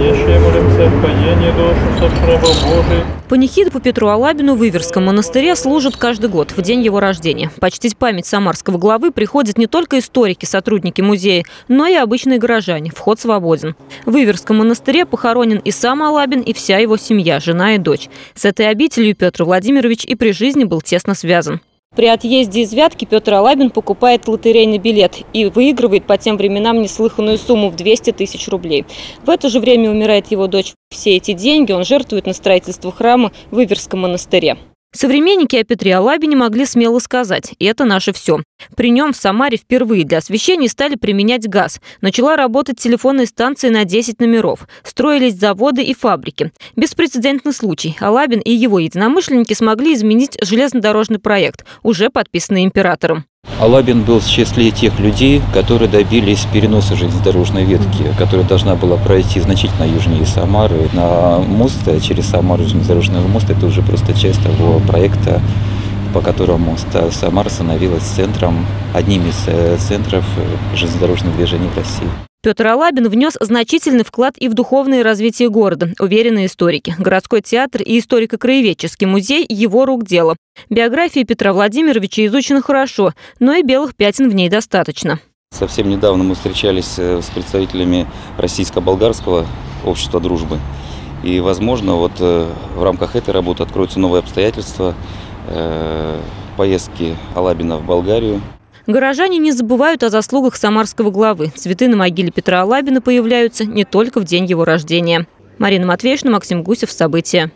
Еще молимся. Панихиды по Петру Алабину в Иверском монастыре служат каждый год, в день его рождения. Почтить память самарского главы приходят не только историки, сотрудники музея, но и обычные горожане. Вход свободен. В Иверском монастыре похоронен и сам Алабин, и вся его семья, жена и дочь. С этой обителью Петр Владимирович и при жизни был тесно связан. При отъезде из Вятки Петр Алабин покупает лотерейный билет и выигрывает по тем временам неслыханную сумму в 200 тысяч рублей. В это же время умирает его дочь. Все эти деньги он жертвует на строительство храма в Иверском монастыре. Современники о Петре Алабине могли смело сказать «это наше все». При нем в Самаре впервые для освещения стали применять газ. Начала работать телефонная станция на 10 номеров. Строились заводы и фабрики. Беспрецедентный случай. Алабин и его единомышленники смогли изменить железнодорожный проект, уже подписанный императором. Алабин был в числе тех людей, которые добились переноса железнодорожной ветки, которая должна была пройти значительно южнее Самары. На мост через Самару, железнодорожный мост, это уже просто часть того проекта, по которому Самара становилась центром, одним из э, центров э, железнодорожного движения в России. Петр Алабин внес значительный вклад и в духовное развитие города, уверены историки. Городской театр и историко-краеведческий музей – его рук дело. Биография Петра Владимировича изучена хорошо, но и белых пятен в ней достаточно. Совсем недавно мы встречались э, с представителями российско-болгарского общества дружбы. И, возможно, вот э, в рамках этой работы откроются новые обстоятельства э, поездки Алабина в Болгарию. Горожане не забывают о заслугах самарского главы. Цветы на могиле Петра Алабина появляются не только в день его рождения. Марина Матвеевна, Максим Гусев. События.